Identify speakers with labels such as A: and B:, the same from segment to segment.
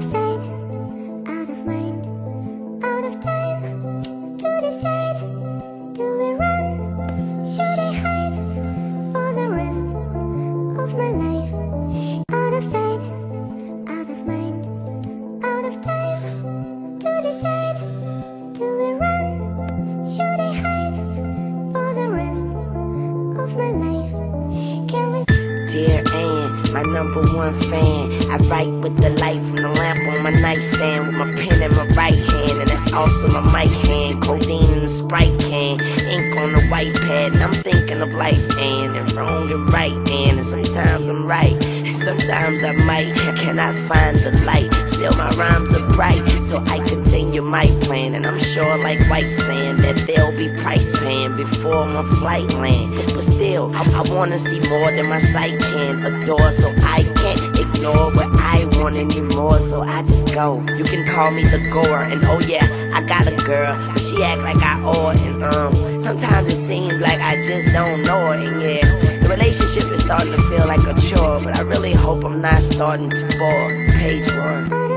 A: of
B: number one fan. I write with the light from the lamp on my nightstand with my pen in my right hand, and that's also my mic hand. Codeine in the sprite can, ink on the white pad, and I'm thinking of life and, and wrong and right and, and sometimes I'm right, and sometimes I might cannot find the light. Still my rhymes are bright, so I continue my plan, and I'm sure like white sand that they'll be price paying before my flight land. But still, I, I wanna see more than my sight can adore, so I can't ignore what I want anymore. So I just go. You can call me the gore, and oh yeah, I got a girl, she act like I owe and um, sometimes it seems like I just don't know her, and yeah, the relationship is starting to feel like a chore, but I really hope I'm not starting to bore. Page one.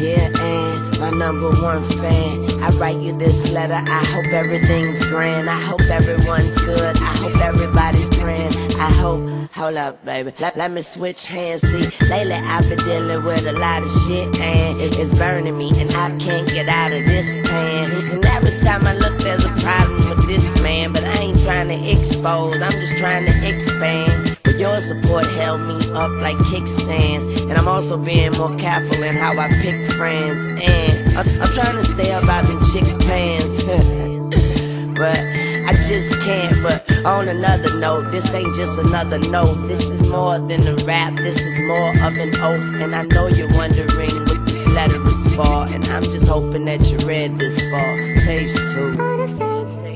B: Dear Anne, my number one fan. I write you this letter. I hope everything's grand. I hope everyone's good. I hope everybody's praying. I hope. Hold up, baby. Let, let me switch hands. See, lately I've been dealing with a lot of shit, and it, it's burning me, and I can't get out of this pan. And every time I look, there's a problem with this man, but I ain't trying to expose. I'm just trying to expand. Your support held me up like kickstands. And I'm also being more careful in how I pick friends. And I'm, I'm trying to stay up out them chicks' pants. but I just can't. But on another note, this ain't just another note. This is more than a rap. This is more of an oath. And I know you're wondering what this letter is for. And I'm just hoping that you read this far. Page two.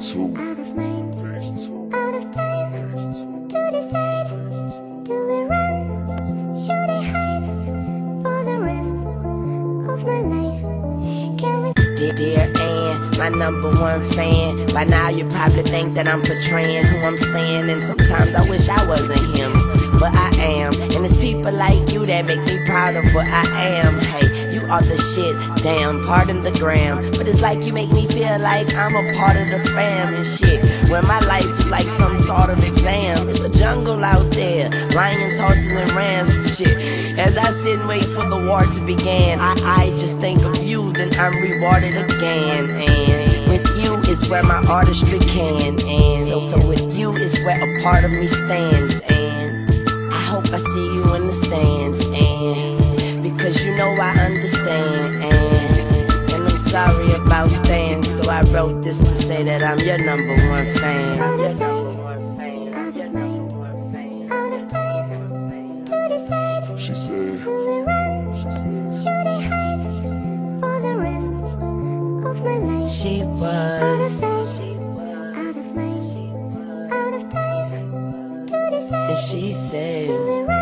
A: Sight,
B: Page
A: out of mind,
B: Page two.
A: out of time to decide. Do we run? Should I hide for the rest of my life? Can we?
B: Dear, dear Anne, my number one fan. By now you probably think that I'm portraying who I'm saying, and sometimes I wish I wasn't him, but I am. And it's people like you that make me proud of what I am. Hey, are the shit, damn, pardon the gram, but it's like you make me feel like I'm a part of the fam and shit. When my life is like some sort of exam, it's a jungle out there, lions, horses, and rams and shit. As I sit and wait for the war to begin, I, I just think of you, then I'm rewarded again. And with you is where my artistry can. And so, so with you is where a part of me stands. And I hope I see you in the stands. And because you know I understand. And, and I'm sorry about staying. So I wrote this to say that I'm your number one fan.
A: Out
B: Your
A: of sight,
B: number one fan.
A: out of
B: number
A: mind, out of time to decide.
C: She said.
A: Do we run?
C: She said.
A: Should I hide for the rest of my life?
B: She
A: Out of sight, out of mind, out of time to decide.
B: And she said.